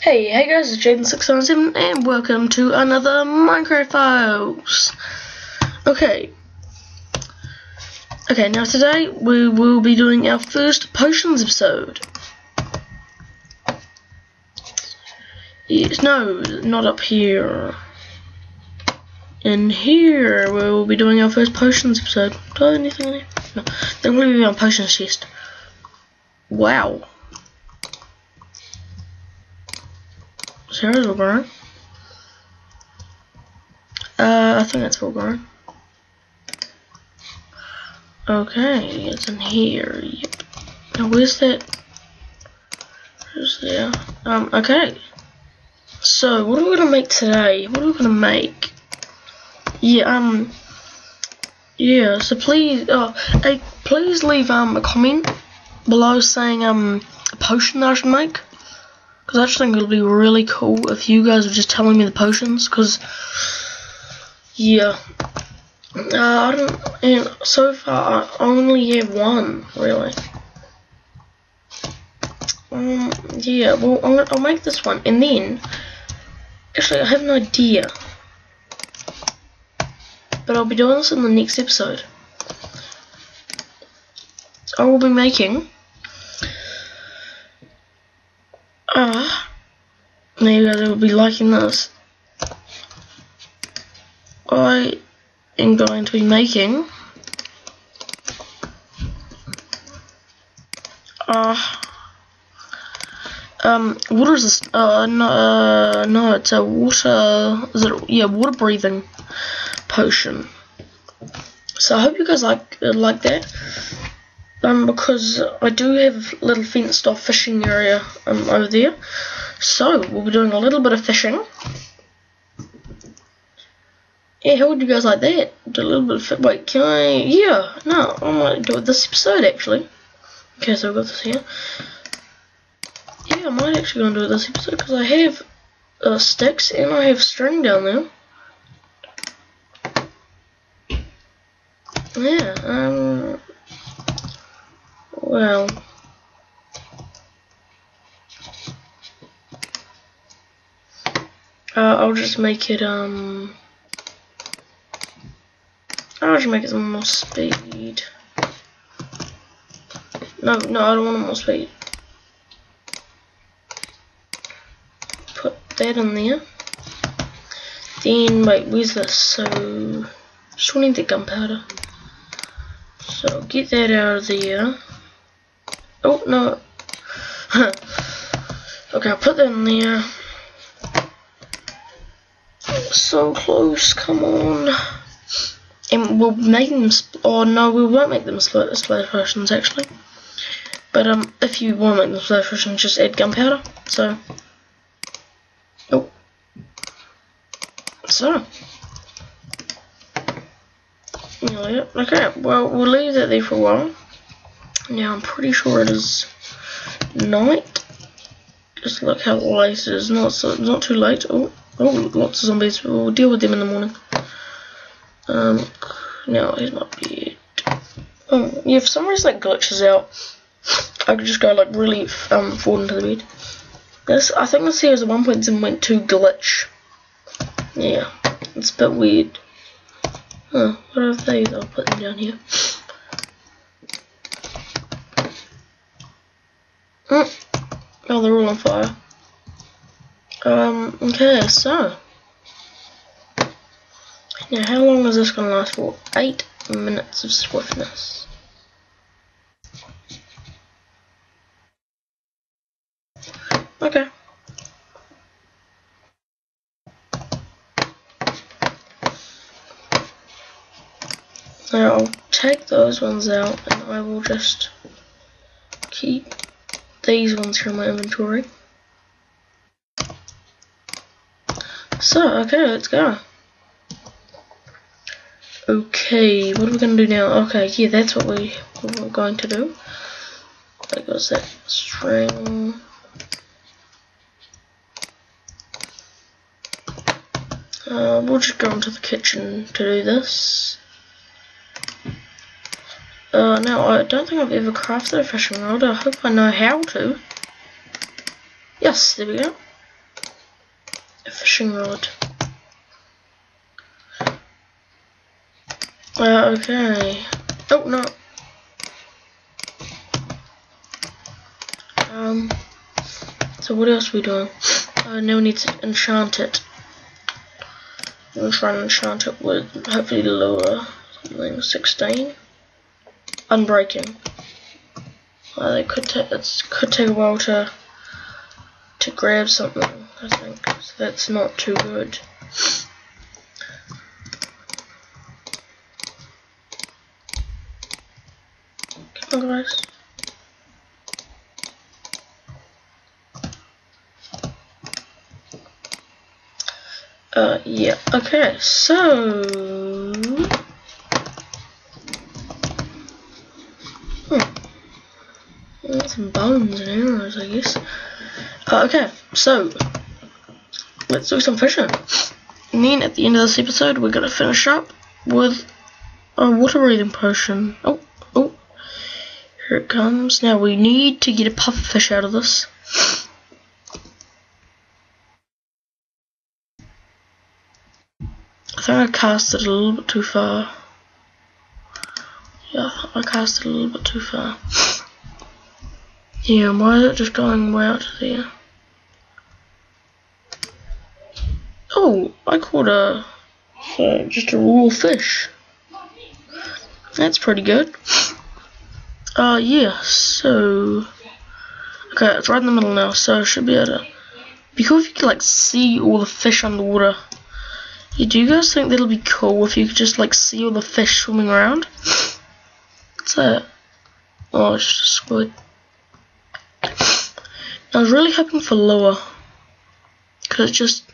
Hey, hey guys, it's Jaden697 and welcome to another Minecraft Files. Okay. Okay, now today we will be doing our first potions episode. Yes, no, not up here. In here, we will be doing our first potions episode. Do I have anything in there? No, they're going be on potions chest. Wow. Sarah's all grown. Uh, I think that's all grown. Okay, it's in here. Yep. Now where's that? Where's there? Um, okay. So, what are we gonna make today? What are we gonna make? Yeah, um, yeah, so please, uh, hey, please leave, um, a comment below saying, um, a potion that I should make. Because I just think it'll be really cool if you guys are just telling me the potions. Because, yeah. Uh, I don't, and so far I only have one, really. Um, yeah, well, I'll, I'll make this one. And then, actually, I have an idea. But I'll be doing this in the next episode. I will be making maybe I will be liking this. I am going to be making uh, um, water is uh, no, uh, no, it's a water, is it, yeah, water breathing potion. So I hope you guys like, uh, like that um, because I do have a little fenced off fishing area um, over there. So, we'll be doing a little bit of fishing. Yeah, how would you guys like that? Do a little bit of Wait, can I? Yeah, no, I might do it this episode actually. Okay, so I've got this here. Yeah, I might actually go and do it this episode because I have uh, sticks and I have string down there. Yeah, um, well. Uh, I'll just make it, um... I'll just make it some more speed. No, no, I don't want more speed. Put that in there. Then, wait, where's this? So, just need the gunpowder. So, get that out of there. Oh, no. okay, I'll put that in there. So close, come on. And we'll make them, oh no, we won't make them splash, splash versions actually. But um, if you want to make them splash versions, just add gunpowder. So, oh, so. Yeah, okay, well, we'll leave that there for a while. Now I'm pretty sure it is night. Just look how late it is. Not so, not too late. Oh, oh, lots of zombies. We'll deal with them in the morning. Um, now here's my bed. Oh, yeah. For some reason, that glitches out. I could just go like really um forward into the bed. This I think this here is a 1.7.2 glitch. Yeah, it's a bit weird. Huh, what are they? I'll put them down here. Oh, oh, they're all on fire. Um, okay, so. Now, how long is this going to last for? Eight minutes of swiftness. Okay. Now I'll take those ones out and I will just keep these ones from my inventory. So, okay, let's go. Okay, what are we going to do now? Okay, yeah, that's what we we're going to do. There goes that string. Uh, we'll just go into the kitchen to do this. Uh, now, I don't think I've ever crafted a fishing rod. I hope I know how to. Yes, there we go. Fishing rod. Uh, okay. Oh, no. Um, so what else are we doing? Uh, now we need to enchant it. I'm trying to enchant it with hopefully Lure something 16. Unbreaking. Well, it could take it could take a while to to grab something. I think so that's not too good. Come on, guys. Uh, yeah. Okay, so... Hmm. Some bones and arrows, I guess. Okay, so... Let's do some fishing. And then at the end of this episode, we're to finish up with a water breathing potion. Oh, oh. Here it comes. Now we need to get a pufferfish out of this. I think I cast it a little bit too far. Yeah, I cast it a little bit too far. Yeah, why is it just going way out to there? Oh, I caught a, uh, just a raw fish. That's pretty good. Uh, yeah, so... Okay, it's right in the middle now, so I should be able to... Because you can, like, see all the fish underwater yeah, do you guys think that'll be cool if you could just like see all the fish swimming around? What's that? Oh, it's just a squid. I was really hoping for Lure. Cause it's just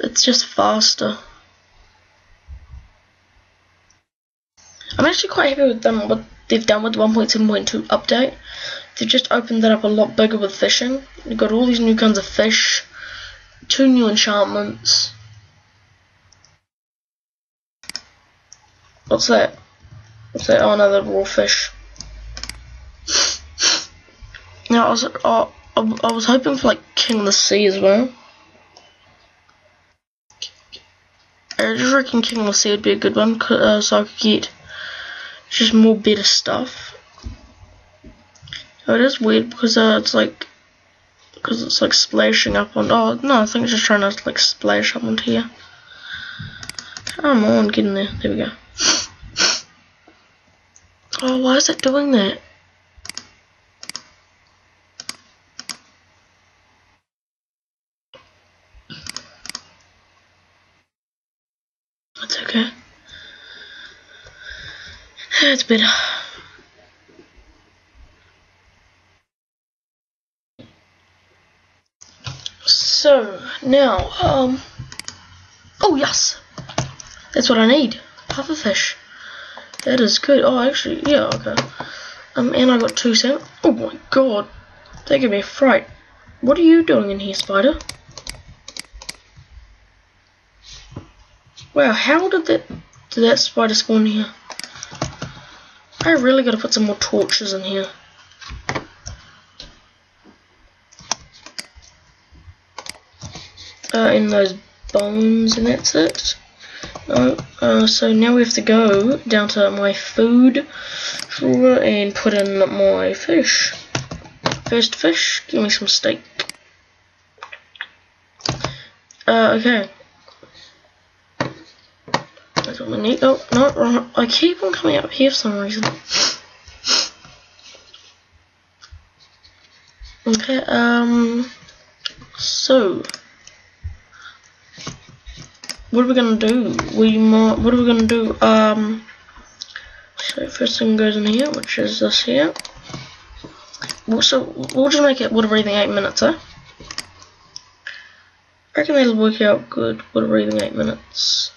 it's just faster. I'm actually quite happy with them what they've done with 1.7.2 update. They've just opened that up a lot bigger with fishing. You've got all these new kinds of fish, two new enchantments, What's that? What's that? Oh, another raw fish. Now I was oh, I was hoping for like King of the Sea as well. I just reckon King of Sea would be a good one, uh, so I could get just more better stuff. Oh, it is weird because uh, it's like because it's like splashing up on. Oh no, I think it's just trying to like splash up onto here. Come on, get in there. There we go. Oh, why is it doing that? That's okay. It's better. So, now, um, oh yes, that's what I need, pufferfish. That is good. Oh, actually, yeah, okay. Um, and I got two cent. Oh my god. They give me a fright. What are you doing in here, spider? Wow, how did that did that spider spawn here? I really gotta put some more torches in here. Uh, in those bones, and that's it. Oh, uh, so now we have to go down to my food drawer and put in my fish. First fish, give me some steak. Uh, okay. That's what we need. Oh, no. I keep on coming up here for some reason. Okay, um, so, what are we gonna do? We might, what are we gonna do? Um, so first thing goes in here, which is this here. Well, so we'll just make it water breathing eight minutes, eh? I reckon that'll work out good. Water breathing eight minutes.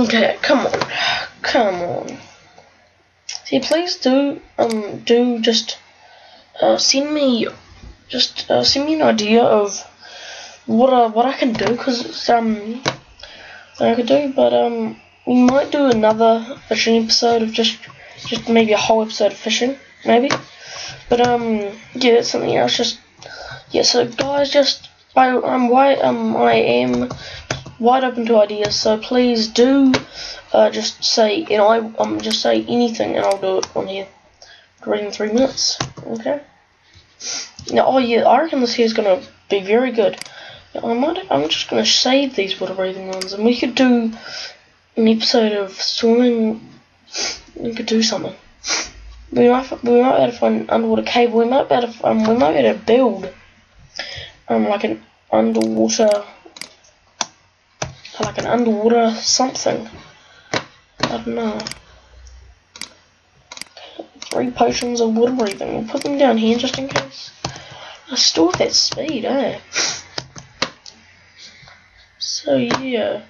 Okay, come on, come on. See, please do um do just uh, send me just uh, send me an idea of what uh, what I can do because um I could do, but um we might do another fishing episode of just just maybe a whole episode of fishing. maybe. But um, yeah, that's something else. Just yeah, so guys, just I, I'm wide, um, I am wide open to ideas. So please do uh, just say, and I um just say anything, and I'll do it on here. Read three minutes. Okay. Now, oh yeah, I reckon this here is gonna be very good. Now, I might, I'm just gonna save these water breathing ones, and we could do an episode of swimming. We could do something. We might, we might be able to find an underwater cave. We might be able to, um, we might be able to build, um, like an underwater, like an underwater something. I don't know. Three potions of water breathing. We'll put them down here just in case. I have that speed, eh? So yeah.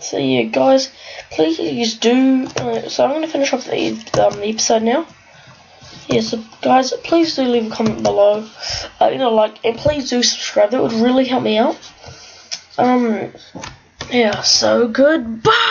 So yeah, guys, please do. Uh, so I'm gonna finish off the, um, the episode now. Yeah, so guys, please do leave a comment below. Uh, you know, like, and please do subscribe. That would really help me out. Um, yeah. So goodbye.